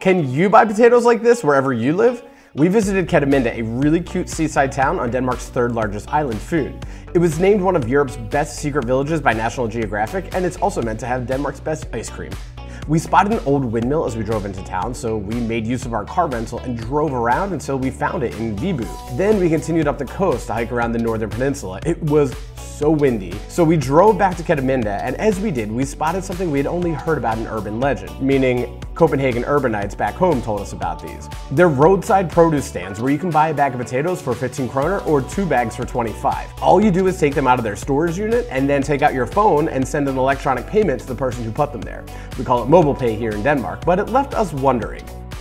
Can you buy potatoes like this wherever you live? We visited Kerteminde, a really cute seaside town on Denmark's third largest island, Fyn. It was named one of Europe's best secret villages by National Geographic, and it's also meant to have Denmark's best ice cream. We spotted an old windmill as we drove into town, so we made use of our car rental and drove around until we found it in Viby. Then we continued up the coast to hike around the northern peninsula. It was so windy. So we drove back to Kerteminde, and as we did, we spotted something we had only heard about in urban legend, meaning Copenhagen urbanites back home told us about these. They're roadside produce stands where you can buy a bag of potatoes for 15 kroner or two bags for 25. All you do is take them out of their storage unit and then take out your phone and send an electronic payment to the person who put them there. We call it mobile pay here in Denmark, but it left us wondering,